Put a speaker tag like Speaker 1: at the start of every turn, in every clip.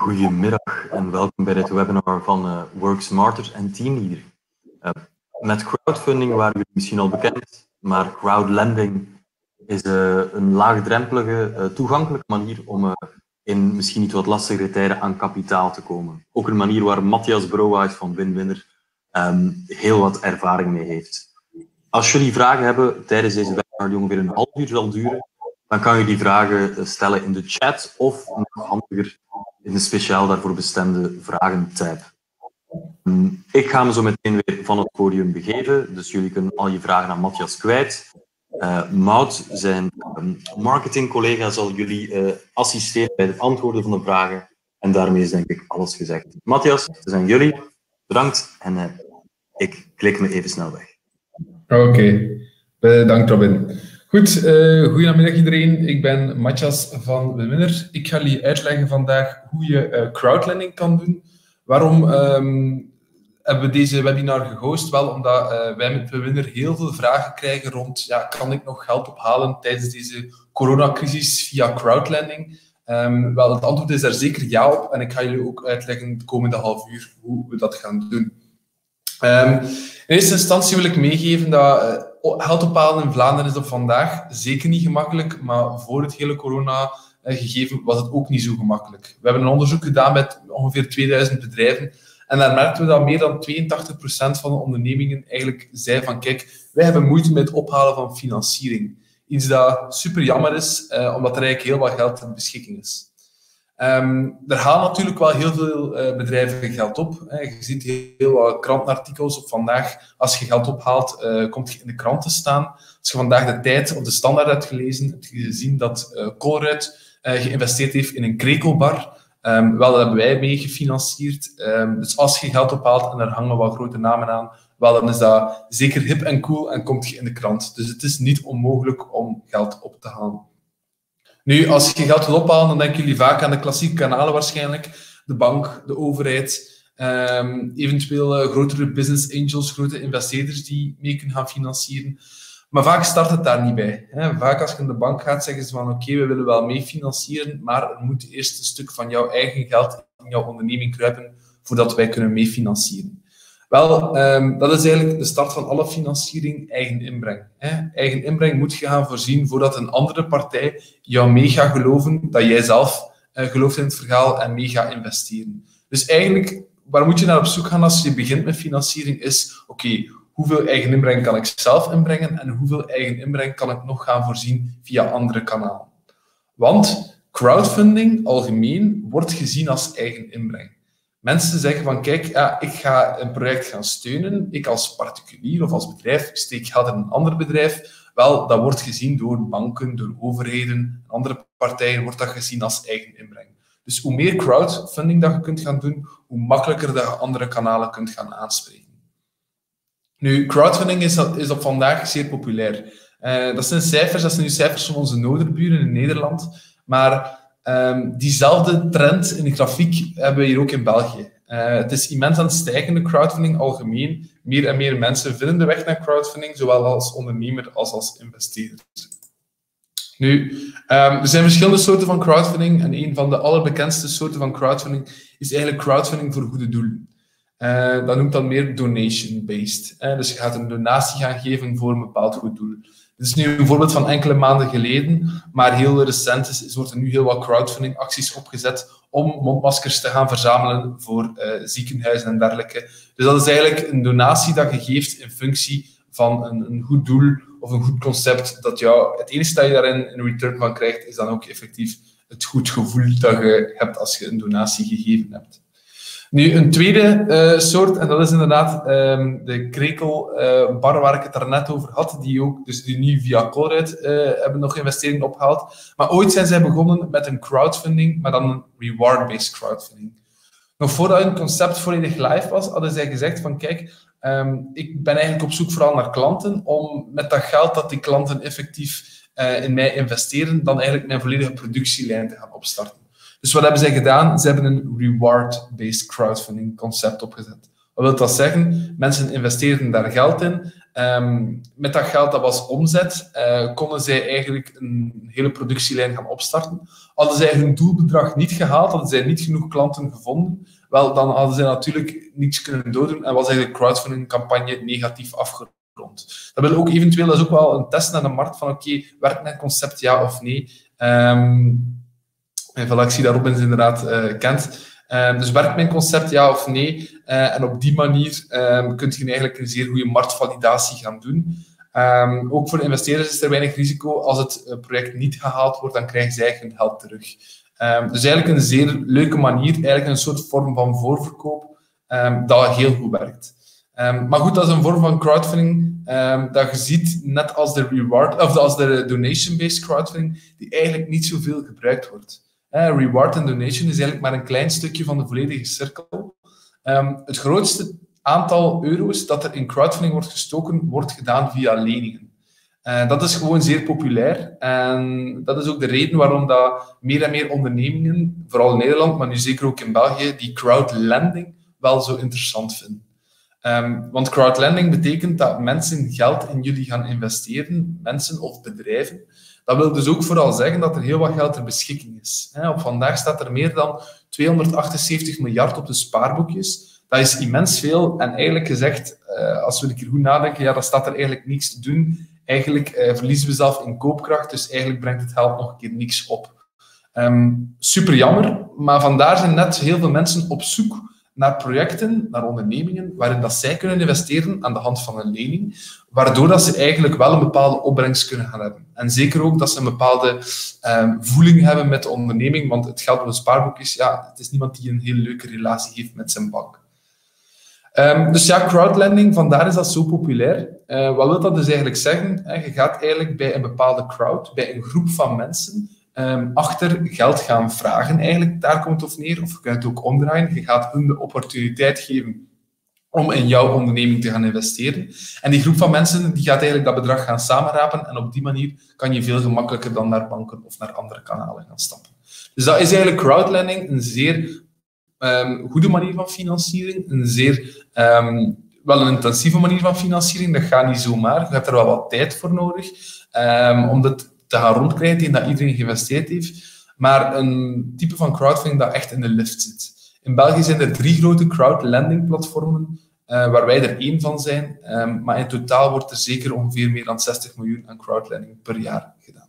Speaker 1: Goedemiddag en welkom bij dit webinar van uh, Work Smarter en Teamleader. Uh, met crowdfunding waren jullie misschien al bekend, maar crowdlending is uh, een laagdrempelige, toegankelijke manier om in misschien niet wat lastigere tijden aan kapitaal te komen. Ook een manier waar Matthias Brouwhuis van Winwinner um, heel wat ervaring mee heeft. Als jullie vragen hebben tijdens deze webinar die ongeveer een half uur zal duren, dan kan je die vragen stellen in de chat of handiger in de speciaal daarvoor bestemde vragen-tab. Mm, ik ga me zo meteen weer van het podium begeven, dus jullie kunnen al je vragen aan Matthias kwijt. Uh, Maud, zijn um, marketingcollega, zal jullie uh, assisteren bij het antwoorden van de vragen. En daarmee is denk ik alles gezegd. Matthias, ze zijn jullie. Bedankt en ik klik me even snel weg.
Speaker 2: Oké, bedankt Robin. Goed, uh, goedemiddag iedereen. Ik ben Matthias van Winner. Ik ga jullie uitleggen vandaag hoe je uh, crowdlending kan doen. Waarom um, hebben we deze webinar gehost? Wel omdat uh, wij met Winner heel veel vragen krijgen rond, ja, kan ik nog geld ophalen tijdens deze coronacrisis via crowdlending? Um, wel, het antwoord is daar zeker ja op. En ik ga jullie ook uitleggen de komende half uur hoe we dat gaan doen. Um, in eerste instantie wil ik meegeven dat geld ophalen in Vlaanderen is op vandaag zeker niet gemakkelijk, maar voor het hele corona-gegeven was het ook niet zo gemakkelijk. We hebben een onderzoek gedaan met ongeveer 2000 bedrijven en daar merkten we dat meer dan 82% van de ondernemingen eigenlijk zei van kijk, wij hebben moeite met het ophalen van financiering. Iets dat super jammer is, eh, omdat er eigenlijk heel wat geld ter beschikking is. Um, er gaan natuurlijk wel heel veel uh, bedrijven geld op. Hè. Je ziet heel wat krantenartikels op vandaag. Als je geld ophaalt, uh, komt je in de krant te staan. Als je vandaag de tijd of de standaard hebt gelezen, heb je gezien dat uh, geïnvesteerd heeft in een krekelbar. Um, wel, dat hebben wij mee gefinancierd. Um, dus als je geld ophaalt en er hangen wat grote namen aan, wel, dan is dat zeker hip en cool en komt je in de krant. Dus het is niet onmogelijk om geld op te halen. Nu, als je geld wil ophalen, dan denken jullie vaak aan de klassieke kanalen waarschijnlijk. De bank, de overheid, um, eventueel uh, grotere business angels, grote investeerders die mee kunnen gaan financieren. Maar vaak start het daar niet bij. Hè. Vaak als je in de bank gaat, zeggen ze van oké, we willen wel mee financieren, maar er moet eerst een stuk van jouw eigen geld in jouw onderneming kruipen voordat wij kunnen mee financieren. Wel, um, dat is eigenlijk de start van alle financiering, eigen inbreng. Hè. Eigen inbreng moet je gaan voorzien voordat een andere partij jou mee gaat geloven dat jij zelf uh, gelooft in het verhaal en mee gaat investeren. Dus eigenlijk, waar moet je naar op zoek gaan als je begint met financiering, is oké, hoeveel eigen inbreng kan ik zelf inbrengen en hoeveel eigen inbreng kan ik nog gaan voorzien via andere kanalen. Want crowdfunding algemeen wordt gezien als eigen inbreng mensen zeggen van kijk, ja, ik ga een project gaan steunen, ik als particulier of als bedrijf steek geld in een ander bedrijf, wel, dat wordt gezien door banken, door overheden, andere partijen, wordt dat gezien als eigen inbreng. Dus hoe meer crowdfunding dat je kunt gaan doen, hoe makkelijker dat je andere kanalen kunt gaan aanspreken. Nu, crowdfunding is, is op vandaag zeer populair. Uh, dat zijn cijfers, dat zijn nu cijfers van onze noorderburen in Nederland, maar Um, diezelfde trend in de grafiek hebben we hier ook in België. Uh, het is immens aan het stijgen, de crowdfunding algemeen. Meer en meer mensen vinden de weg naar crowdfunding, zowel als ondernemer als als investeerder. Nu, um, er zijn verschillende soorten van crowdfunding en een van de allerbekendste soorten van crowdfunding is eigenlijk crowdfunding voor goede doelen. Uh, dat noemt dan meer donation-based. Uh, dus je gaat een donatie gaan geven voor een bepaald goed doel. Dit is nu een voorbeeld van enkele maanden geleden, maar heel recent is, wordt er nu heel wat crowdfunding acties opgezet om mondmaskers te gaan verzamelen voor uh, ziekenhuizen en dergelijke. Dus dat is eigenlijk een donatie dat je geeft in functie van een, een goed doel of een goed concept dat jou, het enige dat je daarin een return van krijgt, is dan ook effectief het goed gevoel dat je hebt als je een donatie gegeven hebt. Nu, een tweede uh, soort, en dat is inderdaad um, de krekelbar uh, waar ik het daarnet over had, die ook, dus die nu via Colruyt uh, hebben nog investeringen opgehaald. Maar ooit zijn zij begonnen met een crowdfunding, maar dan een reward-based crowdfunding. Nog voordat hun concept volledig live was, hadden zij gezegd van kijk, um, ik ben eigenlijk op zoek vooral naar klanten om met dat geld dat die klanten effectief in mij investeren, dan eigenlijk mijn volledige productielijn te gaan opstarten. Dus wat hebben zij gedaan? Ze hebben een reward-based crowdfunding concept opgezet. Wat wil dat zeggen? Mensen investeren daar geld in Ehm, met dat geld, dat was omzet, uh, konden zij eigenlijk een hele productielijn gaan opstarten. Hadden zij hun doelbedrag niet gehaald, hadden zij niet genoeg klanten gevonden, wel, dan hadden zij natuurlijk niets kunnen doordoen en was eigenlijk de crowdfunding-campagne negatief afgerond. Dat wil ook eventueel, dat is ook wel een test naar de markt van oké, werkt mijn concept ja of nee? Um, en zie dat Robin inderdaad uh, kent. Um, dus werkt mijn concept ja of nee? Uh, en op die manier um, kun je eigenlijk een zeer goede marktvalidatie gaan doen. Um, ook voor investeerders is er weinig risico. Als het uh, project niet gehaald wordt, dan krijgen zij hun geld terug. dus eigenlijk een zeer leuke manier, eigenlijk een soort vorm van voorverkoop, dat heel goed werkt. maar goed, dat is een vorm van crowdfunding dat je ziet, net als de reward, of als de donation-based crowdfunding, die eigenlijk niet zoveel gebruikt wordt. Uh, reward en donation is eigenlijk maar een klein stukje van de volledige cirkel. Um, het grootste aantal euro's dat er in crowdfunding wordt gestoken, wordt gedaan via leningen. Uh, dat is gewoon zeer populair. En dat is ook de reden waarom dat meer en meer ondernemingen, vooral in Nederland, maar nu zeker ook in België, die crowdlending wel zo interessant vinden. Um, want crowdlending betekent dat mensen geld in jullie gaan investeren, mensen of bedrijven, dat wil dus ook vooral zeggen dat er heel wat geld ter beschikking is. Op vandaag staat er meer dan 278 miljard op de spaarboekjes. Dat is immens veel. En eigenlijk gezegd, eh, als we een keer goed nadenken, ja, dan staat er eigenlijk niks te doen. Eigenlijk eh, verliezen we zelf in koopkracht, dus eigenlijk brengt het geld nog een keer niks op. Um, super jammer, maar vandaar zijn net heel veel mensen op zoek naar projecten, naar ondernemingen, waarin dat zij kunnen investeren aan de hand van een lening, waardoor dat ze eigenlijk wel een bepaalde opbrengst kunnen gaan hebben. En zeker ook dat ze een bepaalde um, voeling hebben met de onderneming, want het geld op een spaarboek is, ja, het is niemand die een heel leuke relatie heeft met zijn bank. Um, dus ja, crowdlending, vandaar is dat zo populair. Uh, wat wil dat dus eigenlijk zeggen? Je gaat eigenlijk bij een bepaalde crowd, bij een groep van mensen, um, achter geld gaan vragen, eigenlijk. Daar komt het op neer. Of je kunt het ook omdraaien. Je gaat hun de opportuniteit geven om in jouw onderneming te gaan investeren. En die groep van mensen die gaat eigenlijk dat bedrag gaan samenrapen en op die manier kan je veel gemakkelijker dan naar banken of naar andere kanalen gaan stappen. Dus dat is eigenlijk crowdlending, een zeer um, goede manier van financiering, een zeer um, wel een intensieve manier van financiering. Dat gaat niet zomaar. Je hebt er wel wat tijd voor nodig um, om dat te gaan rondkrijgen tegen dat iedereen geïnvesteerd heeft. Maar een type van crowdfunding dat echt in de lift zit. In België zijn er drie grote crowdlending platformen, uh, waar wij er één van zijn. Um, maar in totaal wordt er zeker ongeveer meer dan 60 miljoen aan crowdlending per jaar gedaan.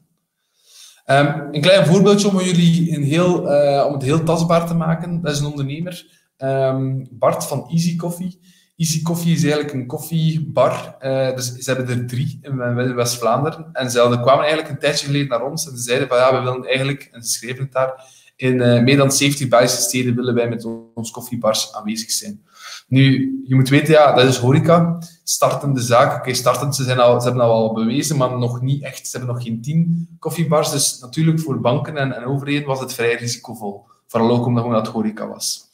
Speaker 2: Um, een klein voorbeeldje om, jullie heel, uh, om het heel tastbaar te maken. Dat is een ondernemer, um, Bart van Easy Coffee. Easy Coffee is eigenlijk een koffiebar. Uh, dus ze hebben er drie in West-Vlaanderen. En ze kwamen eigenlijk een tijdje geleden naar ons en ze zeiden van ja, we willen eigenlijk, en ze schreven het daar, in uh, meer dan 70 Belgische steden willen wij met ons koffiebars aanwezig zijn. Nu, je moet weten, ja, dat is horeca. Startende zaak. Oké, startend, ze, zijn al, ze hebben al bewezen, maar nog niet echt. Ze hebben nog geen tien koffiebars. Dus natuurlijk voor banken en, en overheden was het vrij risicovol. Vooral ook omdat het horeca was.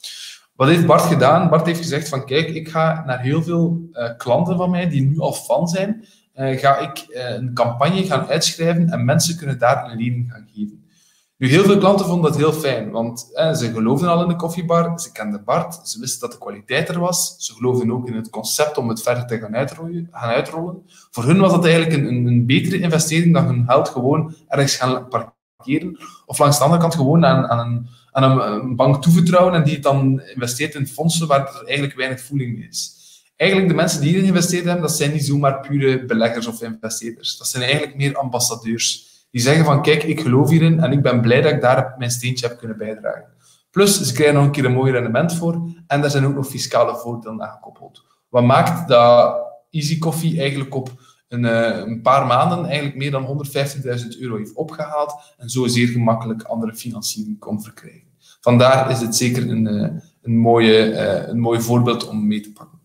Speaker 2: Wat heeft Bart gedaan? Bart heeft gezegd van kijk, ik ga naar heel veel uh, klanten van mij die nu al fan zijn, uh, ga ik uh, een campagne gaan uitschrijven en mensen kunnen daar een lening gaan geven. Nu, heel veel klanten vonden dat heel fijn, want ze geloofden al in de koffiebar, ze kenden Bart, ze wisten dat de kwaliteit er was, ze geloofden ook in het concept om het verder te gaan uitrollen. Gaan uitrollen. Voor hun was dat eigenlijk een, een, een betere investering dan hun geld gewoon ergens gaan parkeren, of langs de andere kant gewoon aan, aan een aan een, bank toevertrouwen en die het dan investeert in fondsen waar er eigenlijk weinig voeling mee is. Eigenlijk de mensen die erin geïnvesteerd hebben, dat zijn niet zomaar pure beleggers of investeerders. Dat zijn eigenlijk meer ambassadeurs. Die zeggen van, kijk, ik geloof hierin en ik ben blij dat ik daar mijn steentje heb kunnen bijdragen. Plus, ze krijgen nog een keer een mooi rendement voor en daar zijn ook nog fiscale voordelen aan gekoppeld. Wat maakt dat Easy Coffee eigenlijk op een, eh, een paar maanden eigenlijk meer dan 115.000 euro heeft opgehaald en zo zeer gemakkelijk andere financiering kon verkrijgen. Vandaar is het zeker een, eh, een, mooie, uh, een mooi voorbeeld om mee te pakken.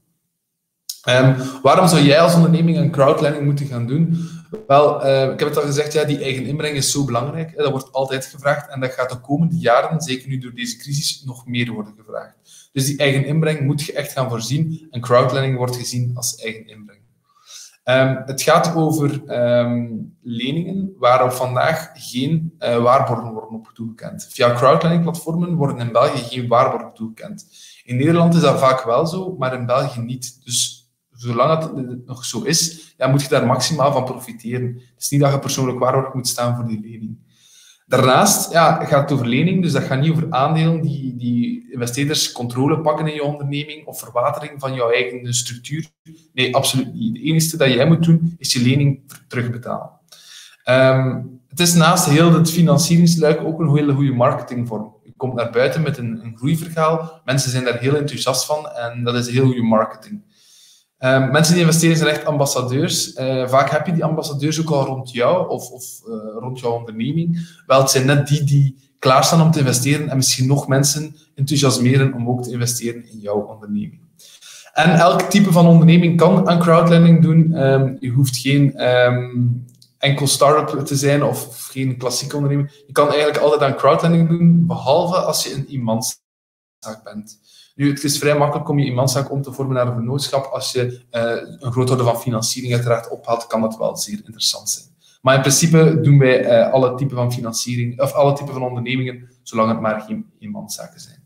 Speaker 2: Um, waarom zou jij als onderneming een crowdlending moeten gaan doen? Wel, uh, ik heb het al gezegd, ja, die eigen inbreng is zo belangrijk. Dat wordt altijd gevraagd en dat gaat de komende jaren, zeker nu door deze crisis, nog meer worden gevraagd. Dus die eigen inbreng moet je echt gaan voorzien en crowdlending wordt gezien als eigen inbreng. Um, het gaat over um, leningen waarop vandaag geen uh, waarborgen worden op toegekend. Via crowdlending-platformen worden in België geen waarborgen toegekend. In Nederland is dat vaak wel zo, maar in België niet. Dus zolang het nog zo is, ja, moet je daar maximaal van profiteren. Het is niet dat je persoonlijk waarborg moet staan voor die lening. Daarnaast ja, gaat het over lening, dus dat gaat niet over aandelen die, die investeerders controle pakken in je onderneming of verwatering van jouw eigen structuur. Nee, absoluut niet. Het enige dat jij moet doen, is je lening terugbetalen. Um, het is naast heel het financieringsluik ook een hele goede marketingvorm. Je komt naar buiten met een, een groeiverhaal. Mensen zijn daar heel enthousiast van en dat is heel goede marketing. Um, mensen die investeren zijn echt ambassadeurs. Uh, vaak heb je die ambassadeurs ook al rond jou of, of uh, rond jouw onderneming. Wel, het zijn net die die klaarstaan om te investeren en misschien nog mensen enthousiasmeren om ook te investeren in jouw onderneming. En elk type van onderneming kan aan crowdlending doen. Um, je hoeft geen um, enkel start-up te zijn of geen klassieke onderneming. Je kan eigenlijk altijd aan crowdlending doen, behalve als je een iemanszaak bent. Nu, het is vrij makkelijk om je iemanszaak om te vormen naar een vernootschap. Als je uh, een groot orde van financiering uiteraard ophaalt, kan dat wel zeer interessant zijn. Maar in principe doen wij uh, alle typen van financiering, of alle typen van ondernemingen, zolang het maar geen eenmanszaken zijn.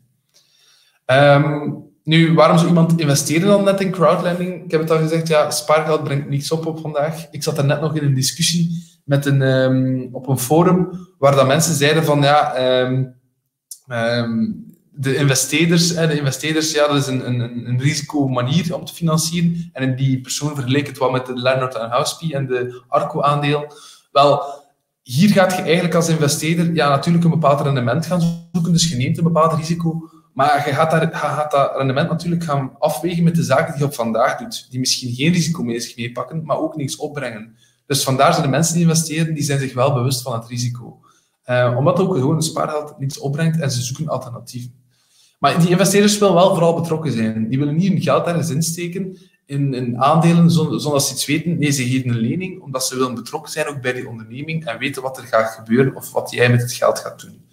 Speaker 2: Um, nu, waarom zou iemand investeren dan net in crowdlending? Ik heb het al gezegd, ja, spaargeld brengt niets op op vandaag. Ik zat er net nog in een discussie met een, um, op een forum waar dat mensen zeiden van, ja, um, de investeerders, de investeerders, ja, dat is een, een, een risicomanier om te financieren. En die persoon vergeleek het wel met de Leonard Housepie en de Arco-aandeel. Wel, hier gaat je eigenlijk als investeerder ja, natuurlijk een bepaald rendement gaan zoeken, dus je neemt een bepaald risico, maar je gaat, daar, je gaat dat rendement natuurlijk gaan afwegen met de zaken die je op vandaag doet, die misschien geen risico mee zich meepakken, maar ook niks opbrengen. Dus vandaar zijn de mensen die investeren, die zijn zich wel bewust van het risico. Uh, omdat ook gewoon een spaargeld niets opbrengt en ze zoeken alternatieven. Maar die investeerders willen wel vooral betrokken zijn. Die willen niet hun geld ergens insteken in, in aandelen zonder, ze iets weten. Nee, ze geven een lening omdat ze willen betrokken zijn ook bij die onderneming en weten wat er gaat gebeuren of wat jij met het geld gaat doen.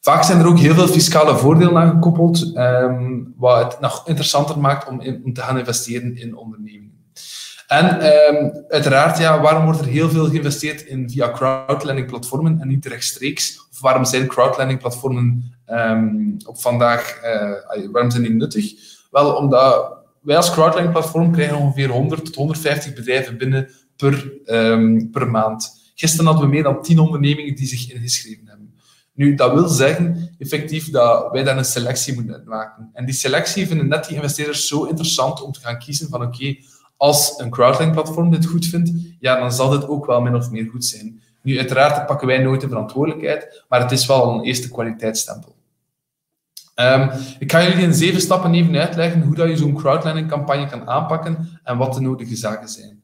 Speaker 2: Vaak zijn er ook heel veel fiscale voordelen aan gekoppeld, um, wat het nog interessanter maakt om, in, om te gaan investeren in ondernemingen. En um, uiteraard, ja, waarom wordt er heel veel geïnvesteerd in via crowdlending-platformen en niet rechtstreeks? Waarom zijn crowdlending-platformen um, op vandaag, uh, waarom zijn die nuttig? Wel, omdat wij als crowdlending-platform krijgen ongeveer 100 tot 150 bedrijven binnen per, um, per maand. Gisteren hadden we meer dan 10 ondernemingen die zich ingeschreven hebben. Nu, dat wil zeggen, effectief, dat wij daar een selectie moeten maken. En die selectie vinden net die investeerders zo interessant om te gaan kiezen van oké, als een crowdlending-platform dit goed vindt, ja, dan zal dit ook wel min of meer goed zijn. Nu, uiteraard pakken wij nooit de verantwoordelijkheid, maar het is wel een eerste kwaliteitsstempel. Um, ik ga jullie in zeven stappen even uitleggen hoe dat je zo'n crowdlending-campagne kan aanpakken en wat de nodige zaken zijn.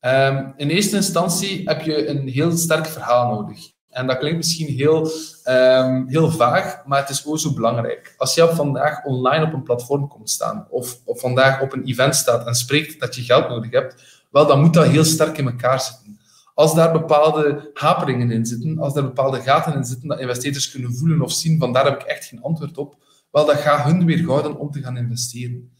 Speaker 2: Um, in eerste instantie heb je een heel sterk verhaal nodig. En dat klinkt misschien heel, um, heel vaag, maar het is ook zo belangrijk. Als je vandaag online op een platform komt staan, of, of vandaag op een event staat en spreekt dat je geld nodig hebt, wel, dan moet dat heel sterk in elkaar zitten. Als daar bepaalde haperingen in zitten, als daar bepaalde gaten in zitten, dat investeerders kunnen voelen of zien, van daar heb ik echt geen antwoord op, wel, dat gaat hun weerhouden om te gaan investeren.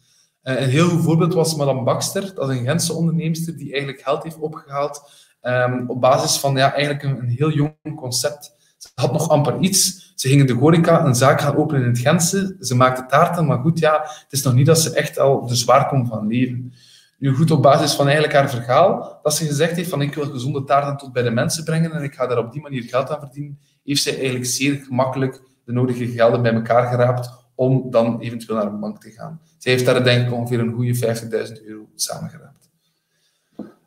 Speaker 2: Uh, een heel goed voorbeeld was Madame Baxter, dat is een Gentse onderneemster die eigenlijk geld heeft opgehaald um, op basis van ja, eigenlijk een, een, heel jong concept. Ze had nog amper iets. Ze gingen de horeca een zaak gaan openen in het Gentse. Ze maakte taarten, maar goed, ja, het is nog niet dat ze echt al de zwaar komt van leven. Nu goed, op basis van eigenlijk haar verhaal, dat ze gezegd heeft van ik wil gezonde taarten tot bij de mensen brengen en ik ga daar op die manier geld aan verdienen, heeft zij eigenlijk zeer gemakkelijk de nodige gelden bij elkaar geraapt om dan eventueel naar een bank te gaan. Zij heeft daar denk ik ongeveer een goede 50.000 euro samengeraapt.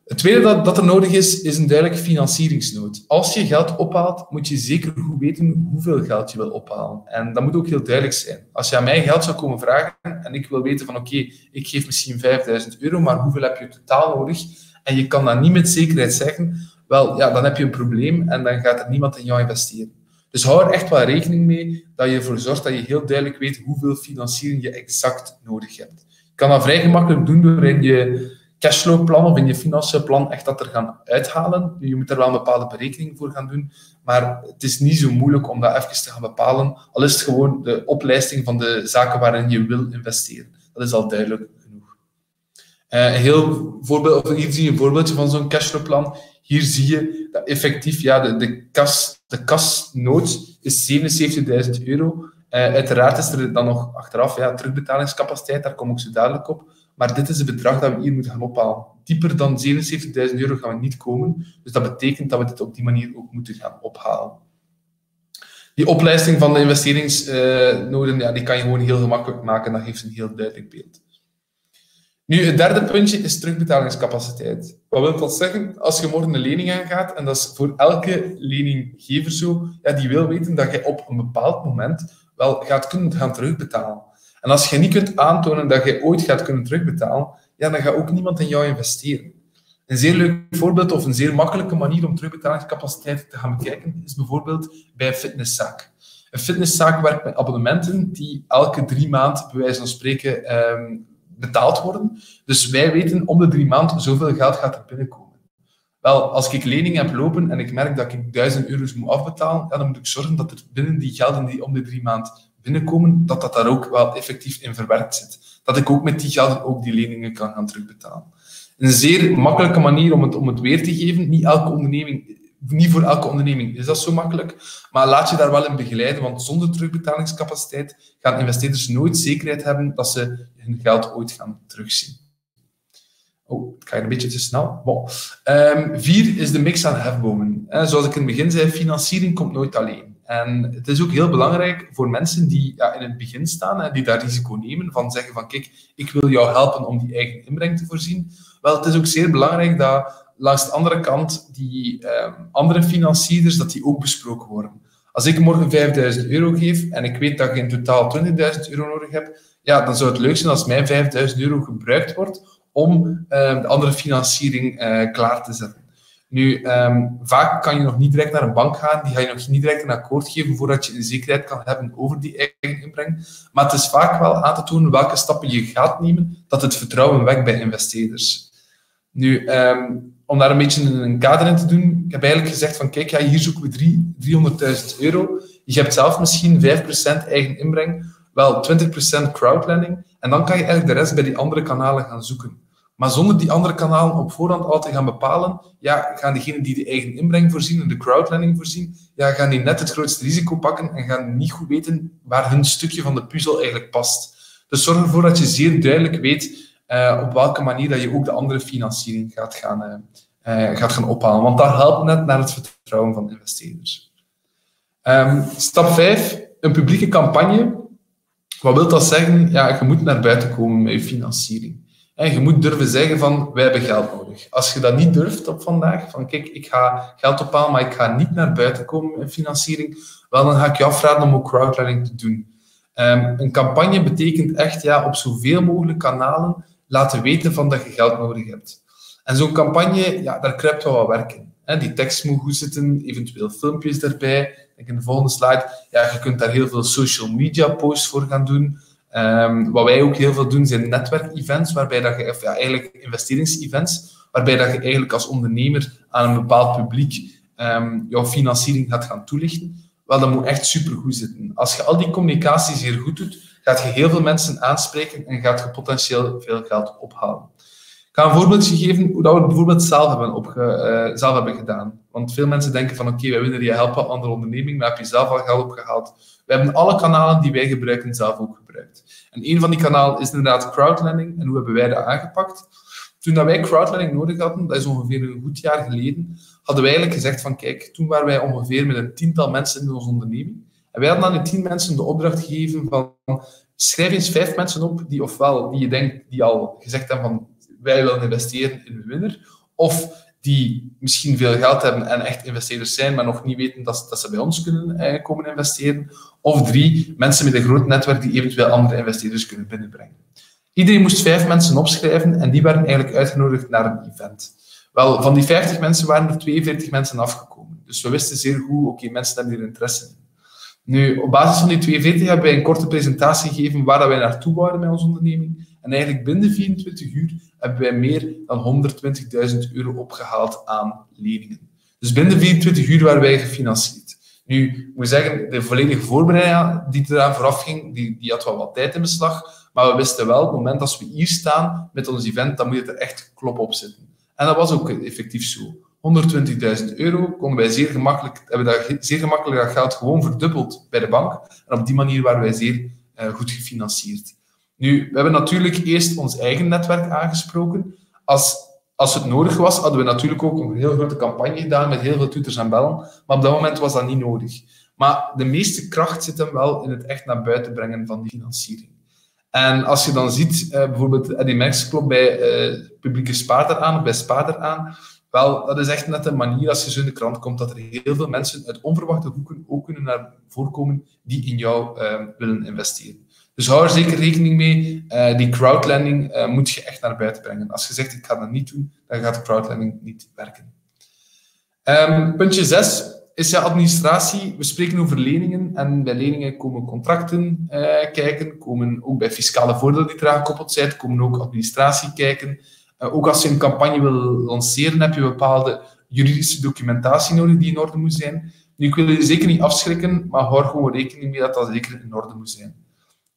Speaker 2: Het tweede dat, dat er nodig is, is een duidelijke financieringsnood. Als je geld ophaalt, moet je zeker goed weten hoeveel geld je wil ophalen. En dat moet ook heel duidelijk zijn. Als je aan mij geld zou komen vragen en ik wil weten van oké, ik geef misschien 5000 euro, maar hoeveel heb je totaal nodig? En je kan dat niet met zekerheid zeggen, wel, ja, dan heb je een probleem en dan gaat er niemand in jou investeren. Dus hou er echt wel rekening mee dat je ervoor zorgt dat je heel duidelijk weet hoeveel financiering je exact nodig hebt. Je kan dat vrij gemakkelijk doen door in je cashflowplan of in je financieel plan echt dat er gaan uithalen. Je moet er wel een bepaalde berekening voor gaan doen, maar het is niet zo moeilijk om dat even te gaan bepalen. Al is het gewoon de oplijsting van de zaken waarin je wil investeren. Dat is al duidelijk genoeg. Een heel voorbeeld, of hier zie je een voorbeeldje van zo'n cashflowplan. Hier zie je dat effectief ja, de, de, kas, de kasnood is 77.000 euro. Uh, uiteraard is er dan nog achteraf ja, terugbetalingscapaciteit, daar kom ik zo dadelijk op. maar dit is het bedrag dat we hier moeten gaan ophalen. Dieper dan 77.000 euro gaan we niet komen, dus dat betekent dat we dit op die manier ook moeten gaan ophalen. Die oplijsting van de investeringsnoden, ja, die kan je gewoon heel gemakkelijk maken, dat geeft een heel duidelijk beeld. Nu, het derde puntje is terugbetalingscapaciteit. Wat wil dat zeggen? Als je morgen een lening aangaat, en dat is voor elke leninggever zo, ja, die wil weten dat je op een bepaald moment wel gaat kunnen gaan terugbetalen. En als je niet kunt aantonen dat je ooit gaat kunnen terugbetalen, ja, dan gaat ook niemand in jou investeren. Een zeer leuk voorbeeld of een zeer makkelijke manier om terugbetalingscapaciteit te gaan bekijken is bijvoorbeeld bij een fitnesszaak. Een fitnesszaak werkt met abonnementen die elke drie maanden, bij wijze van spreken, ehm, betaald worden. Dus wij weten om de drie maanden zoveel geld gaat er binnenkomen. Wel, als ik leningen heb lopen en ik merk dat ik 1000 euro's moet afbetalen, dan moet ik zorgen dat er binnen die gelden die om de drie maanden dat dat daar ook wel effectief in verwerkt zit. Dat ik ook met die gelden ook die leningen kan gaan terugbetalen. Een zeer makkelijke manier om het, om het weer te geven. Niet, elke onderneming, niet voor elke onderneming is dat zo makkelijk, maar laat je daar wel in begeleiden, want zonder terugbetalingscapaciteit gaan investeerders nooit zekerheid hebben dat ze hun geld ooit gaan terugzien. Oh, het gaat een beetje te snel. Um, vier is de mix aan hefbomen. En zoals ik in het begin zei, financiering komt nooit alleen. En het is ook heel belangrijk voor mensen die ja, in het begin staan en die daar risico nemen, van zeggen van kijk, ik wil jou helpen om die eigen inbreng te voorzien. Wel, het is ook zeer belangrijk dat langs de andere kant die um, andere financierders, dat die ook besproken worden. Als ik morgen 5000 euro geef en ik weet dat je in totaal 20.000 euro nodig hebt, ja, dan zou het leuk zijn als mijn 5000 euro gebruikt wordt om uh, de andere financiering uh, klaar te zetten. Nu, um, vaak kan je nog niet direct naar een bank gaan, die ga je nog niet direct een akkoord geven voordat je een zekerheid kan hebben over die eigen inbreng. Maar het is vaak wel aan te tonen welke stappen je gaat nemen, dat het vertrouwen wekt bij investeerders. Nu, um, om daar een beetje een kader in te doen, ik heb eigenlijk gezegd van kijk, ja, hier zoeken we 300.000 euro. Je hebt zelf misschien 5% eigen inbreng, wel 20% crowdlending. En dan kan je eigenlijk de rest bij die andere kanalen gaan zoeken. Maar zonder die andere kanalen op voorhand al te gaan bepalen, ja, gaan diegenen die de eigen inbreng voorzien en de crowdlending voorzien, ja, gaan die net het grootste risico pakken en gaan niet goed weten waar hun stukje van de puzzel eigenlijk past. Dus zorg ervoor dat je zeer duidelijk weet uh, op welke manier dat je ook de andere financiering gaat gaan, uh, uh, gaat gaan ophalen. Want dat helpt net naar het vertrouwen van investeerders. Um, stap 5, een publieke campagne. Wat wil dat zeggen? Ja, je moet naar buiten komen met je financiering. En je moet durven zeggen van, wij hebben geld nodig. Als je dat niet durft op vandaag, van kijk, ik ga geld ophalen, maar ik ga niet naar buiten komen met financiering, wel, dan ga ik je afraden om ook crowdfunding te doen. Um, een campagne betekent echt ja, op zoveel mogelijk kanalen laten weten van dat je geld nodig hebt. En zo'n campagne, ja, daar kruipt wel wat werk in. Die tekst moet goed zitten, eventueel filmpjes erbij. Denk in de volgende slide, ja, je kunt daar heel veel social media posts voor gaan doen. Um, wat wij ook heel veel doen, zijn netwerkevents, waarbij dat je, ja, eigenlijk investeringsevents, waarbij dat je eigenlijk als ondernemer aan een bepaald publiek um, jouw financiering gaat gaan toelichten. Wel, dat moet echt supergoed zitten. Als je al die communicatie zeer goed doet, gaat je heel veel mensen aanspreken en gaat je potentieel veel geld ophalen. Ga een voorbeeldje geven hoe dat we het bijvoorbeeld zelf hebben, opge, uh, zelf hebben gedaan. Want veel mensen denken van oké, wij willen je helpen, andere onderneming, maar heb je zelf al geld opgehaald? We hebben alle kanalen die wij gebruiken zelf ook gebruikt. En een van die kanalen is inderdaad crowdlending. En hoe hebben wij dat aangepakt? Toen dat wij crowdlending nodig hadden, dat is ongeveer een goed jaar geleden, hadden wij eigenlijk gezegd van kijk, toen waren wij ongeveer met een tiental mensen in onze onderneming. En wij hadden aan die tien mensen de opdracht gegeven van schrijf eens vijf mensen op die ofwel die je denkt, die al gezegd hebben van wij willen investeren in een winner, of die misschien veel geld hebben en echt investeerders zijn, maar nog niet weten dat, dat ze bij ons kunnen eh, komen investeren. Of drie, mensen met een groot netwerk die eventueel andere investeerders kunnen binnenbrengen. Iedereen moest vijf mensen opschrijven en die werden eigenlijk uitgenodigd naar een event. Wel, van die 50 mensen waren er 42 mensen afgekomen. Dus we wisten zeer goed, oké, mensen hebben hier interesse in. Nu, op basis van die 42 hebben wij een korte presentatie gegeven waar wij naartoe waren met onze onderneming. En eigenlijk binnen 24 uur hebben wij meer dan 120.000 euro opgehaald aan leningen. Dus binnen 24 uur waren wij gefinancierd. Nu, ik moet zeggen, de volledige voorbereiding die eraan vooraf ging, die, die had wel wat tijd in beslag. Maar we wisten wel, op het moment dat we hier staan met ons event, dan moet het er echt klop op zitten. En dat was ook effectief zo. 120.000 euro konden wij zeer gemakkelijk, hebben dat, zeer gemakkelijk dat geld gewoon verdubbeld bij de bank. En op die manier waren wij zeer uh, goed gefinancierd. Nu, we hebben natuurlijk eerst ons eigen netwerk aangesproken. Als, als het nodig was, hadden we natuurlijk ook een heel grote campagne gedaan met heel veel toeters en bellen. Maar op dat moment was dat niet nodig. Maar de meeste kracht zit hem wel in het echt naar buiten brengen van die financiering. En als je dan ziet, uh, bijvoorbeeld Eddie Merckx klopt bij uh, publieke spaarder aan, of bij spaarder aan, wel, dat is echt net een manier als je zo in de krant komt, dat er heel veel mensen uit onverwachte hoeken ook kunnen naar voorkomen die in jou uh, willen investeren. Dus hou er zeker rekening mee. Uh, die crowdlending uh, moet je echt naar buiten brengen. Als je zegt, ik ga dat niet doen, dan gaat crowdlending niet werken. Um, puntje 6 is ja administratie. We spreken over leningen en bij leningen komen contracten uh, kijken, komen ook bij fiscale voordelen die eraan gekoppeld zijn, komen ook administratie kijken. ook als je een campagne wil lanceren, heb je bepaalde juridische documentatie nodig die in orde moet zijn. Nu, ik wil je zeker niet afschrikken, maar hou gewoon rekening mee dat dat zeker in orde moet zijn.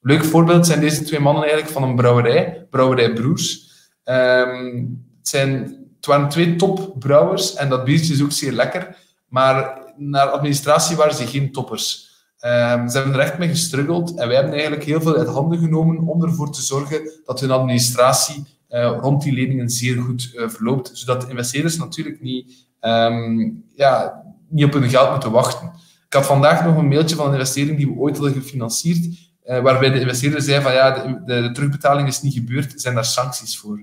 Speaker 2: Leuk voorbeeld zijn deze twee mannen eigenlijk van een brouwerij, Brouwerij Broers. Um, het, zijn, het waren twee topbrouwers en dat biertje is ook zeer lekker, maar naar administratie waren ze geen toppers. Um, ze hebben er echt mee gestruggeld en wij hebben eigenlijk heel veel uit handen genomen om ervoor te zorgen dat hun administratie uh, rond die leningen zeer goed uh, verloopt, zodat investeerders natuurlijk niet, um, ja, niet op hun geld moeten wachten. Ik had vandaag nog een mailtje van een investering die we ooit hadden gefinancierd, waarbij de investeerder zei van ja, de, terugbetaling is niet gebeurd, zijn daar sancties voor.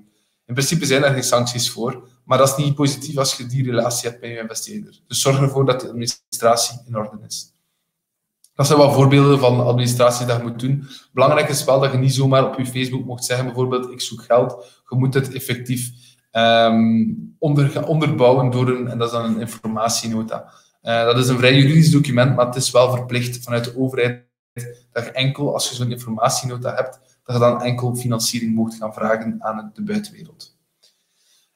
Speaker 2: In principe zijn er geen sancties voor, maar dat is niet positief als je die relatie hebt met je investeerder. Dus zorg ervoor dat de administratie in orde is. Dat zijn wat voorbeelden van administratie dat je moet doen. Belangrijk is wel dat je niet zomaar op je Facebook mocht zeggen, bijvoorbeeld, ik zoek geld. Je moet het effectief um, onder, onderbouwen door een, en dat is dan een informatienota. Uh, dat is een vrij juridisch document, maar het is wel verplicht vanuit de overheid dat je enkel, als je zo'n informatienota hebt, dat je dan enkel financiering mocht gaan vragen aan de buitenwereld.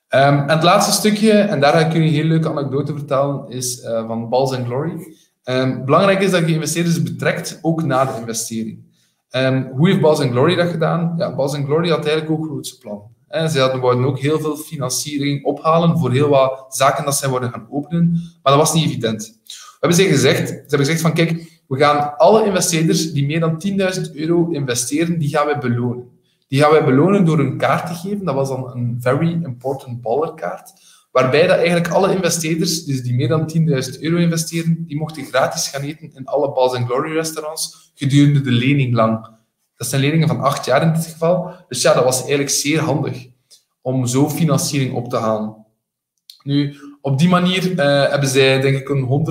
Speaker 2: Um, en het laatste stukje, en daar ga ik jullie een hele leuke anekdote vertellen, is uh, van Balls and Glory. Um, belangrijk is dat je investeerders betrekt, ook na de investering. Um, hoe heeft Balls Glory dat gedaan? Ja, Balls Glory had eigenlijk ook grootse plannen. En ze hadden, ook heel veel financiering ophalen voor heel wat zaken dat zij worden gaan openen, maar dat was niet evident. We hebben ze gezegd, ze hebben gezegd van kijk, we gaan alle investeerders die meer dan 10.000 euro investeren, die gaan wij belonen. Die gaan wij belonen door een kaart te geven. Dat was dan een Very Important Baller kaart. Waarbij dat eigenlijk alle investeerders, dus die meer dan 10.000 euro investeren, die mochten gratis gaan eten in alle Balls Glory restaurants gedurende de lening lang. Dat zijn leningen van acht jaar in dit geval. Dus ja, dat was eigenlijk zeer handig om zo financiering op te halen. Nu, op die manier uh, hebben zij denk ik een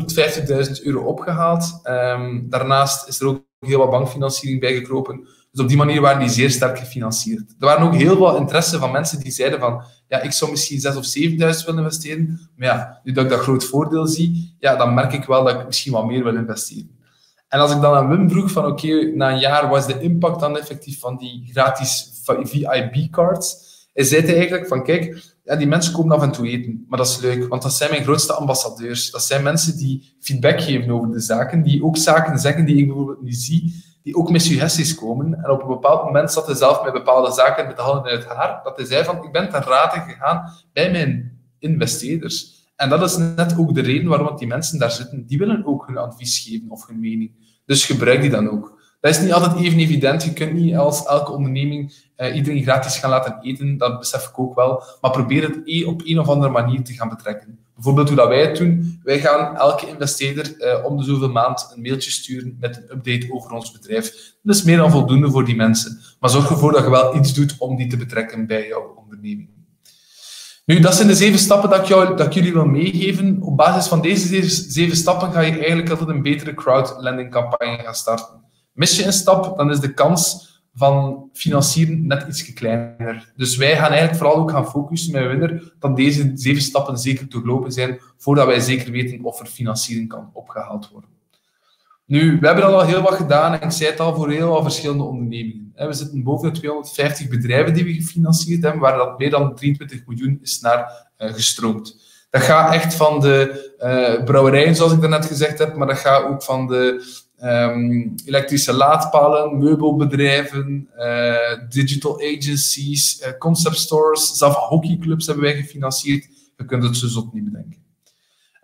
Speaker 2: 150.000 euro opgehaald. Um, daarnaast is er ook heel wat bankfinanciering bijgekropen. Dus op die manier waren die zeer sterk gefinancierd. Er waren ook heel veel interesse van mensen die zeiden van ja, ik zou misschien 6.000 of 7.000 willen investeren. Maar ja, nu dat ik dat groot voordeel zie, ja, dan merk ik wel dat ik misschien wat meer wil investeren. En als ik dan aan Wim vroeg van oké, na een jaar, wat is de impact dan effectief van die gratis VIP-cards? Hij zei eigenlijk van kijk, ja, die mensen komen af en toe eten, maar dat is leuk, want dat zijn mijn grootste ambassadeurs. Dat zijn mensen die feedback geven over de zaken, die ook zaken zeggen die ik bijvoorbeeld niet zie, die ook met suggesties komen. En op een bepaald moment zat hij zelf met bepaalde zaken met de handen in het haar, dat hij zei van, ik ben ten rate gegaan bij mijn investeerders. En dat is net ook de reden waarom die mensen daar zitten. Die willen ook hun advies geven of hun mening. Dus gebruik die dan ook. Dat is niet altijd even evident. Je kunt niet als elke onderneming uh, iedereen gratis gaan laten eten. Dat besef ik ook wel. Maar probeer het e- op een of andere manier te gaan betrekken. Bijvoorbeeld hoe dat wij het doen. Wij gaan elke investeerder uh, om de zoveel maand een mailtje sturen met een update over ons bedrijf. Dat is meer dan voldoende voor die mensen. Maar zorg ervoor dat je wel iets doet om die te betrekken bij jouw onderneming. Nu, dat zijn de zeven stappen dat ik, jou, dat ik jullie wil meegeven. Op basis van deze zeven stappen ga je eigenlijk altijd een betere crowdlending campagne gaan starten. Mis je een stap, dan is de kans van financieren net iets kleiner. Dus wij gaan eigenlijk vooral ook gaan focussen met winner dat deze zeven stappen zeker doorlopen zijn voordat wij zeker weten of er financiering kan opgehaald worden. Nu, we hebben al heel wat gedaan en ik zei het al voor heel wat verschillende ondernemingen. We zitten boven de 250 bedrijven die we gefinancierd hebben, waar dat meer dan 23 miljoen is naar uh, gestroomd. Dat gaat echt van de uh, brouwerijen, zoals ik daarnet gezegd heb, maar dat gaat ook van de um, elektrische laadpalen, meubelbedrijven, uh, digital agencies, uh, concept stores, zelfs hockeyclubs hebben wij gefinancierd. Je kunt het zo zot niet bedenken.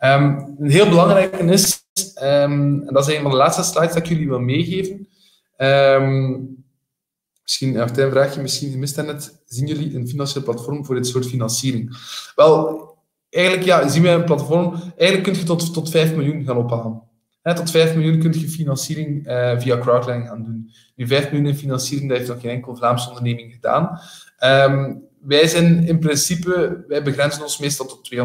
Speaker 2: Um, een heel belangrijke is, um, en dat is een van de laatste slides dat ik jullie wil meegeven, Misschien, ja, een vraagje misschien gemist net. Zien jullie een financieel platform voor dit soort financiering? Wel, eigenlijk ja, zien wij een platform. Eigenlijk kun je tot, tot 5 miljoen gaan ophalen. Tot 5 miljoen kun je financiering uh, via crowdlending gaan doen. Nu, 5 miljoen in financiering, dat heeft nog geen enkel Vlaamse onderneming gedaan. Um, wij zijn in principe, wij begrenzen ons meestal tot 200.000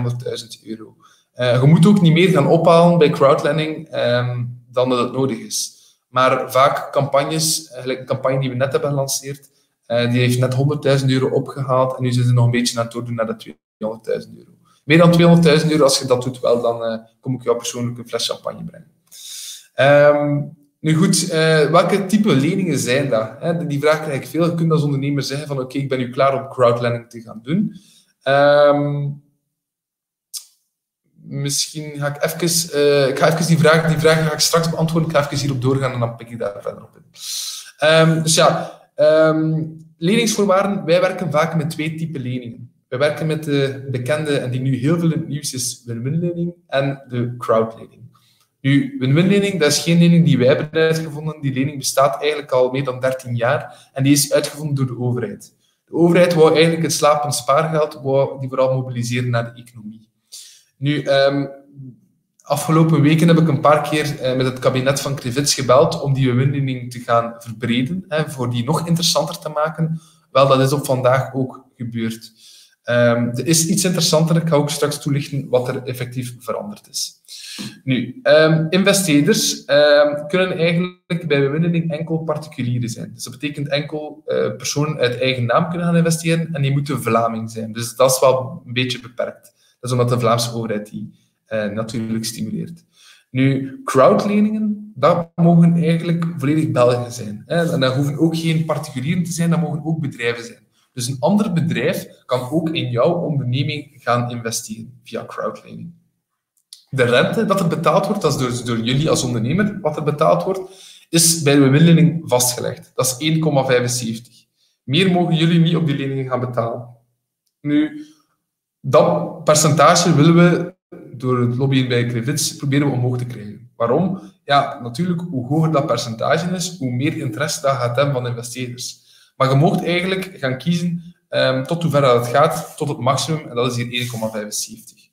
Speaker 2: euro. Uh, je moet ook niet meer gaan ophalen bij crowdlending um, dan dat het nodig is. Maar vaak campagnes, eigenlijk een campagne die we net hebben gelanceerd, die heeft net 100.000 euro opgehaald en nu zijn ze nog een beetje aan het doordoen naar de 200.000 euro. Meer dan 200.000 euro, als je dat doet, wel, dan kom ik jou persoonlijk een fles champagne brengen. Um, nu goed, uh, welke type leningen zijn dat? Die vraag krijg ik veel. Je kunt als ondernemer zeggen van oké, ik ben nu klaar om crowdlending te gaan doen. Um, misschien ga ik even, uh, ik ga even die vragen, die vragen ga ik straks beantwoorden. Ik ga even hierop doorgaan en dan pik ik daar verder op in. Um, dus ja, um, leningsvoorwaarden. Wij werken vaak met twee typen leningen. Wij werken met de bekende, en die nu heel veel in het nieuws is, win-win lening en de crowdlening. Nu, win-win lening, dat is geen lening die wij hebben uitgevonden. Die lening bestaat eigenlijk al meer dan 13 jaar en die is uitgevonden door de overheid. De overheid wou eigenlijk het slapend spaargeld, wou die vooral mobiliseren naar de economie. Nu, um, afgelopen weken heb ik een paar keer uh, met het kabinet van Krivits gebeld om die win-lening te gaan verbreden, hè, voor die nog interessanter te maken. Wel, dat is op vandaag ook gebeurd. Um, er is iets interessanter, ik ga ook straks toelichten wat er effectief veranderd is. Nu, um, investeerders um, kunnen eigenlijk bij bewinning enkel particulieren zijn. Dus dat betekent enkel uh, personen uit eigen naam kunnen gaan investeren en die moeten Vlaming zijn. Dus dat is wel een beetje beperkt. Dat is omdat de Vlaamse overheid die uh, natuurlijk stimuleert. Nu, crowdleningen, dat mogen eigenlijk volledig Belgen zijn. Hè? En dat hoeven ook geen particulieren te zijn, dat mogen ook bedrijven zijn. Dus een ander bedrijf kan ook in jouw onderneming gaan investeren via crowdlening. De rente dat er betaald wordt, dat is dus door jullie als ondernemer wat er betaald wordt, is bij de bemiddeling vastgelegd. Dat is 1,75. Meer mogen jullie niet op die leningen gaan betalen. Nu, dat percentage willen we door het lobbyen bij Krivits proberen we omhoog te krijgen. Waarom? Ja, natuurlijk, hoe hoger dat percentage is, hoe meer interesse dat gaat hebben van investeerders. Maar je mocht eigenlijk gaan kiezen um, tot hoever dat het gaat, tot het maximum, en dat is hier 1,75.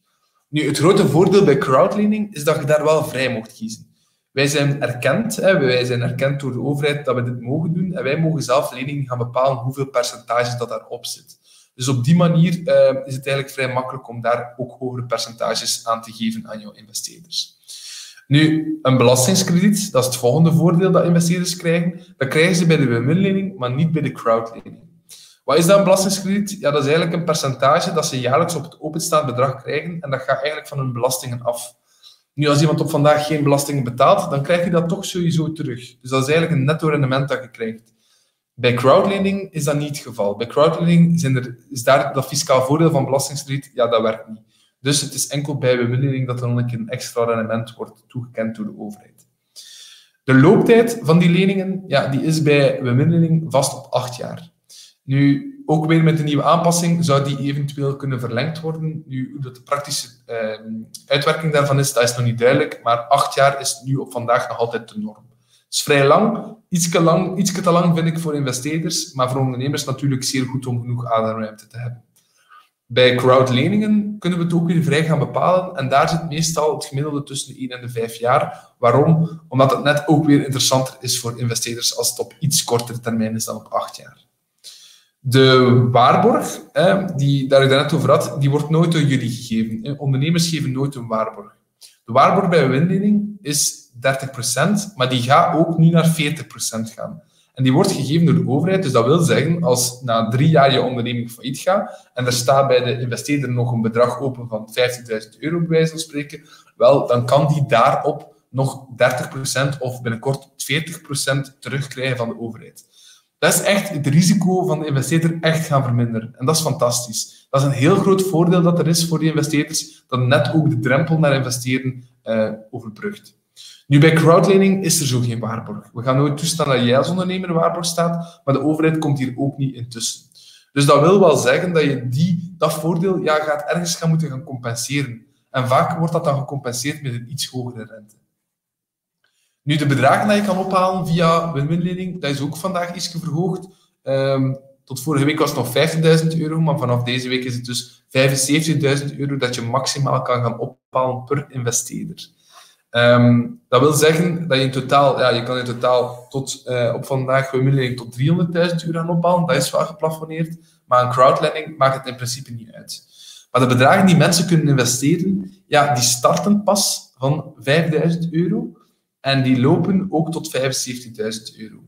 Speaker 2: Nu, het grote voordeel bij crowdlening is dat je daar wel vrij mocht kiezen. Wij zijn erkend, hè, wij zijn erkend door de overheid dat we dit mogen doen en wij mogen zelf leningen gaan bepalen hoeveel percentage dat daarop zit. Dus op die manier uh, is het eigenlijk vrij makkelijk om daar ook hogere percentages aan te geven aan jouw investeerders. Nu, een belastingskrediet, dat is het volgende voordeel dat investeerders krijgen. Dat krijgen ze bij de win maar niet bij de crowdlening. Wat is dat een belastingskrediet? Ja, dat is eigenlijk een percentage dat ze jaarlijks op het openstaand bedrag krijgen en dat gaat eigenlijk van hun belastingen af. Nu, als iemand op vandaag geen belastingen betaalt, dan krijg je dat toch sowieso terug. Dus dat is eigenlijk een netto rendement dat je krijgt. Bij crowdlending is dat niet het geval. Bij crowdlending er, is daar dat fiscaal voordeel van belastingskrediet, ja, dat werkt niet. Dus het is enkel bij bemiddeling dat er nog een extra rendement wordt toegekend door de overheid. De looptijd van die leningen ja, die is bij bemiddeling vast op acht jaar. Nu, ook weer met de nieuwe aanpassing zou die eventueel kunnen verlengd worden. Nu, hoe de praktische uh, uitwerking daarvan is, dat is nog niet duidelijk. Maar acht jaar is nu op vandaag nog altijd de norm. Het is vrij lang, ietsje, lang, ietsje te lang vind ik voor investeerders, maar voor ondernemers natuurlijk zeer goed om genoeg ademruimte te hebben. Bij crowdleningen kunnen we het ook weer vrij gaan bepalen. En daar zit meestal het gemiddelde tussen de 1 en de 5 jaar. Waarom? Omdat het net ook weer interessanter is voor investeerders als het op iets kortere termijn is dan op 8 jaar. De waarborg, die, daar ik net over had, die wordt nooit door jullie gegeven. Ondernemers geven nooit een waarborg. De waarborg bij een winlening is 30%, maar die gaat ook niet naar 40% gaan. En die wordt gegeven door de overheid. Dus dat wil zeggen, als na drie jaar je onderneming failliet gaat en er staat bij de investeerder nog een bedrag open van 15.000 euro, bij wijze van spreken, wel, dan kan die daarop nog 30% of binnenkort 40% terugkrijgen van de overheid. Dat is echt het risico van de investeerder echt gaan verminderen. En dat is fantastisch. Dat is een heel groot voordeel dat er is voor die investeerders, dat net ook de drempel naar investeren uh, overbrugt. Nu, bij crowdlending is er zo geen waarborg. We gaan nooit toestaan dat jij als ondernemer waarborg staat, maar de overheid komt hier ook niet intussen. Dus dat wil wel zeggen dat je die, dat voordeel ja, gaat ergens gaan moeten gaan compenseren. En vaak wordt dat dan gecompenseerd met een iets hogere rente. Nu, de bedragen die je kan ophalen via win-win lening, dat is ook vandaag iets verhoogd. Ehm, tot vorige week was het nog 50.000 euro, maar vanaf deze week is het dus 75.000 euro dat je maximaal kan gaan ophalen per investeerder. Ehm, dat wil zeggen dat je in totaal, ja, je kan in totaal tot, uh, op vandaag bemiddeling tot 300.000 euro gaan ophalen. Dat is wel geplafonneerd. Maar een crowdlending maakt het in principe niet uit. Maar de bedragen die mensen kunnen investeren, ja, die starten pas van 5.000 euro en die lopen ook tot 75.000 euro.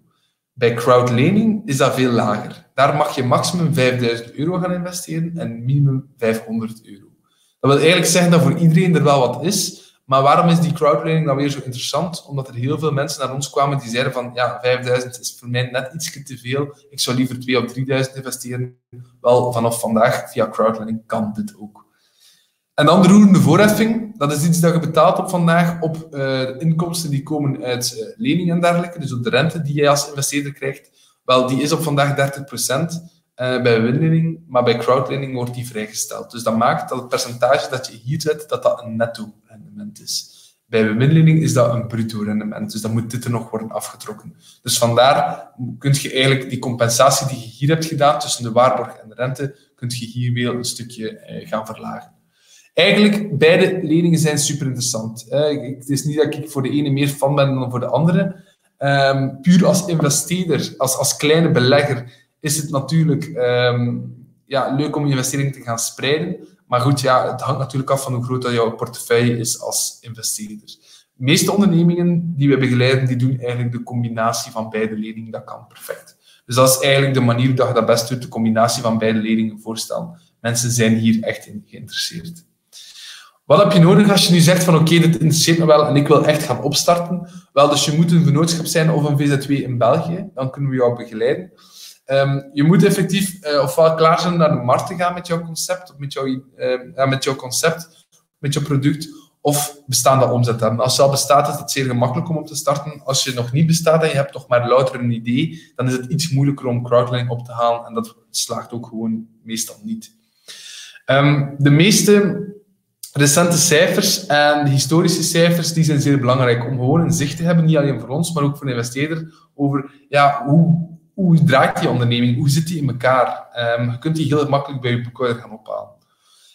Speaker 2: Bij crowdlening is dat veel lager. Daar mag je maximum 5000 euro gaan investeren en minimum 500 euro. Dat wil eigenlijk zeggen dat voor iedereen er wel wat is, maar waarom is die crowdlening dan weer zo interessant? Omdat er heel veel mensen naar ons kwamen die zeiden van ja, 5000 is voor mij net iets te veel. Ik zou liever 2 of 3000 investeren. Wel, vanaf vandaag via crowdlening kan dit ook. En dan de roerende voorheffing. Dat is iets dat je betaalt op vandaag op uh, de inkomsten die komen uit uh, leningen en dergelijke. Dus op de rente die jij als investeerder krijgt. Wel, die is op vandaag 30% uh, eh, bij winning, maar bij crowdlending wordt die vrijgesteld. Dus dat maakt dat het percentage dat je hier zet, dat dat een netto rendement is. Bij bemiddeling is dat een bruto rendement, dus dan moet dit er nog worden afgetrokken. Dus vandaar kun je eigenlijk die compensatie die je hier hebt gedaan tussen de waarborg en de rente, kun je hier weer een stukje eh, gaan verlagen. Eigenlijk, beide leningen zijn super interessant. Het is niet dat ik voor de ene meer fan ben dan voor de andere. Um, puur als investeerder, als, als kleine belegger, is het natuurlijk um, ja, leuk om investeringen te gaan spreiden. Maar goed, ja, het hangt natuurlijk af van hoe groot jouw portefeuille is als investeerder. De meeste ondernemingen die we begeleiden, die doen eigenlijk de combinatie van beide leningen. Dat kan perfect. Dus dat is eigenlijk de manier dat je dat best doet, de combinatie van beide leningen voorstellen. Mensen zijn hier echt in geïnteresseerd. Wat heb je nodig als je nu zegt van oké, dit interesseert me wel en ik wil echt gaan opstarten? Wel, dus je moet een vennootschap zijn of een VZW in België. Dan kunnen we jou begeleiden. Um, je moet effectief uh, ofwel klaar zijn naar de markt te gaan met jouw concept, of met jouw, uh, met jouw concept, met jouw product, of bestaande omzet hebben. Als je al bestaat, is het zeer gemakkelijk om op te starten. Als je nog niet bestaat en je hebt nog maar louter een idee, dan is het iets moeilijker om crowdfunding op te halen en dat slaagt ook gewoon meestal niet. Um, de meeste recente cijfers en de historische cijfers die zijn zeer belangrijk om gewoon een zicht te hebben, niet alleen voor ons, maar ook voor de investeerder, over ja, hoe, hoe draait die onderneming, hoe zit die in elkaar. Um, je kunt die heel makkelijk bij je boekhouder gaan ophalen.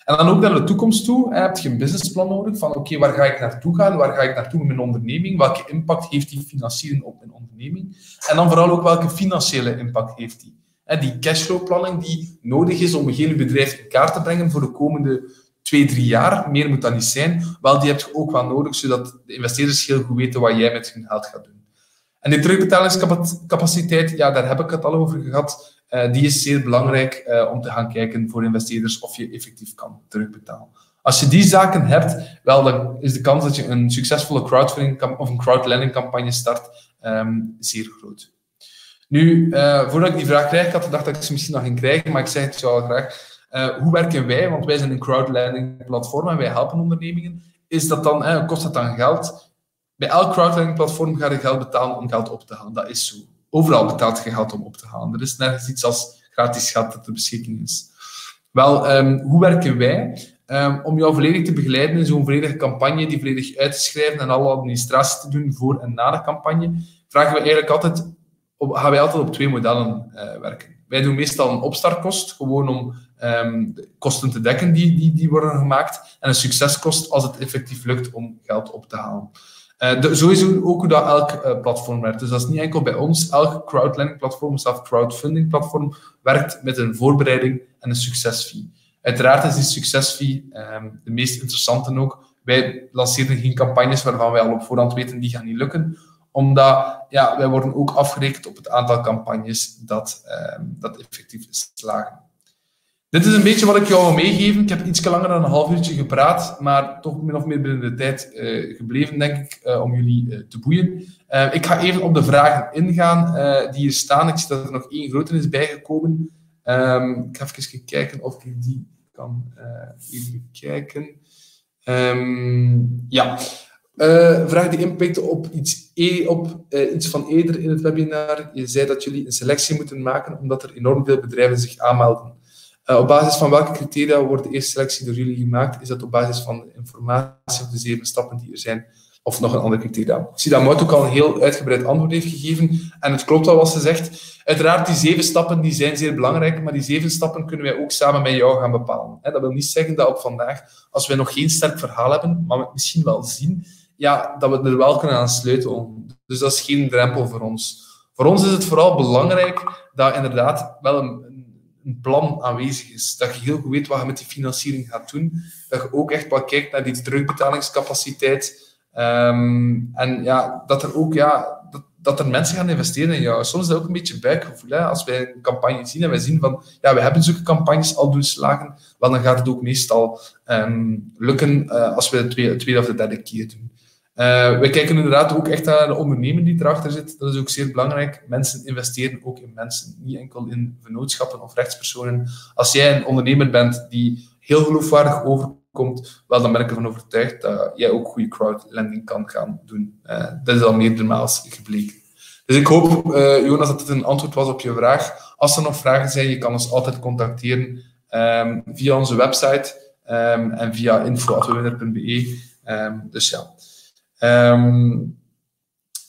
Speaker 2: En dan ook naar de toekomst toe heb je een businessplan nodig van oké, waar ga ik naartoe gaan, waar ga ik naartoe met mijn onderneming, welke impact heeft die financiering op mijn onderneming en dan vooral ook welke financiële impact heeft die. Die cashflow-planning die nodig is om een heel bedrijf in kaart te brengen voor de komende twee, drie jaar, meer moet dat niet zijn, wel, die heb je ook wel nodig, zodat de investeerders heel goed weten wat jij met hun geld gaat doen. En die terugbetalingscapaciteit, ja, daar heb ik het al over gehad, uh, die is zeer belangrijk uh, om te gaan kijken voor investeerders of je effectief kan terugbetalen. Als je die zaken hebt, wel, dan is de kans dat je een succesvolle crowdfunding of een crowdlending campagne start um, zeer groot. Nu, uh, voordat ik die vraag krijg, ik gedacht dat ik ze misschien nog ging krijgen, maar ik zeg het jou al graag. Hoe werken wij? Want wij zijn een crowdlending platform en wij helpen ondernemingen. Is dat dan, eh, kost dat dan geld? Bij elk crowdlending platform ga je geld betalen om geld op te halen. Dat is zo. Overal betaalt je geld om op te halen. Er is nergens iets als gratis geld dat ter beschikking is. Wel, um, hoe werken wij? Um, om jou volledig te begeleiden in zo'n volledige campagne, die volledig uit te schrijven en alle administratie te doen voor en na de campagne, vragen we eigenlijk altijd op, gaan wij altijd op twee modellen uh, werken. Wij doen meestal een opstartkost, gewoon om um, kosten te dekken die, die, die worden gemaakt. En een succeskost als het effectief lukt om geld op te halen. Uh, de, sowieso ook hoe dat elk uh, platform werkt. Dus dat is niet enkel bij ons. Elk crowdlending platform, zelfs crowdfunding platform, werkt met een voorbereiding en een succesfee. Uiteraard is die succesfee um, de meest interessante ook. Wij lanceren geen campagnes waarvan wij al op voorhand weten die gaan niet lukken omdat ja, wij worden ook afgerekend op het aantal campagnes dat, uh, dat effectief slagen. Dit is een beetje wat ik jou wil meegeven. Ik heb iets langer dan een half uurtje gepraat, maar toch min of meer binnen de tijd uh, gebleven, denk ik, uh, om jullie uh, te boeien. ik ga even op de vragen ingaan die hier staan. Ik zie dat er nog één groter is bijgekomen. Um, ik ga even kijken of ik die kan even kijken. Um, ja. vraag die impact op iets, e op iets van eerder in het webinar. Je zei dat jullie een selectie moeten maken, omdat er enorm veel bedrijven zich aanmelden. Uh, op basis van welke criteria wordt de eerste selectie door jullie gemaakt? Is dat op basis van de informatie of de zeven stappen die er zijn of nog een andere criteria. Ik zie dat Mout ook al een heel uitgebreid antwoord heeft gegeven. En het klopt wel wat ze zegt. Uiteraard, die zeven stappen die zijn zeer belangrijk, maar die zeven stappen kunnen wij ook samen met jou gaan bepalen. Dat wil niet zeggen dat op vandaag, als wij nog geen sterk verhaal hebben, maar we misschien wel zien, ja, dat we er wel kunnen aan sleutelen. Dus dat is geen drempel voor ons. Voor ons is het vooral belangrijk dat inderdaad wel een, een plan aanwezig is. Dat je heel goed weet wat je met die financiering gaat doen. Dat je ook echt wel kijkt naar die terugbetalingscapaciteit. Ehm, en ja, dat er ook ja, dat, dat, er mensen gaan investeren in jou. Soms is dat ook een beetje buikgevoel. Hè? Als wij een campagne zien en wij zien van ja, we hebben zulke campagnes al doen slagen, dan gaat het ook meestal um, lukken uh, als we het tweede, tweede, of de derde keer doen. Uh, wij kijken inderdaad ook echt naar de ondernemer die erachter zit. Dat is ook zeer belangrijk. Mensen investeren ook in mensen, niet enkel in vennootschappen of rechtspersonen. Als jij een ondernemer bent die heel geloofwaardig overkomt, wel, dan ben ik ervan overtuigd dat jij ook goede crowdlending kan gaan doen. Uh, dat is al meerdermaals gebleken. Dus ik hoop, uh, Jonas, dat het een antwoord was op je vraag. Als er nog vragen zijn, je kan ons altijd contacteren um, via onze website um, en via info.winner.be. Um, dus ja. Um,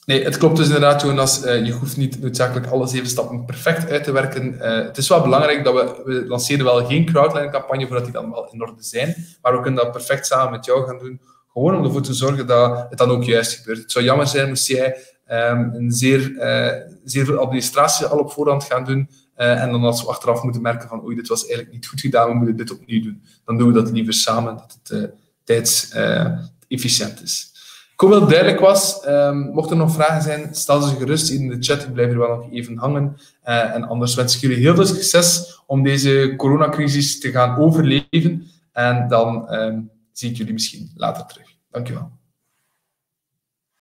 Speaker 2: nee, het klopt dus inderdaad, Jonas. Uh, je hoeft niet noodzakelijk alle zeven stappen perfect uit te werken. Uh, het is wel belangrijk dat we, we lanceren wel geen crowdline-campagne voordat die dan wel in orde zijn. Maar we kunnen dat perfect samen met jou gaan doen. Gewoon om ervoor te zorgen dat het dan ook juist gebeurt. Het zou jammer zijn moest jij um, een zeer, uh, zeer veel administratie al op voorhand gaan doen. en dan als we achteraf moeten merken van oei, dit was eigenlijk niet goed gedaan, we moeten dit opnieuw doen. Dan doen we dat liever samen, dat het tijdsefficiënt is. Ik hoop dat het duidelijk was. Um, mocht er nog vragen zijn, stel ze gerust in de chat. Ik blijf er wel nog even hangen. Uh, en anders wens ik jullie heel veel succes om deze coronacrisis te gaan overleven. En dan um, zie ik jullie misschien later terug. Dankjewel.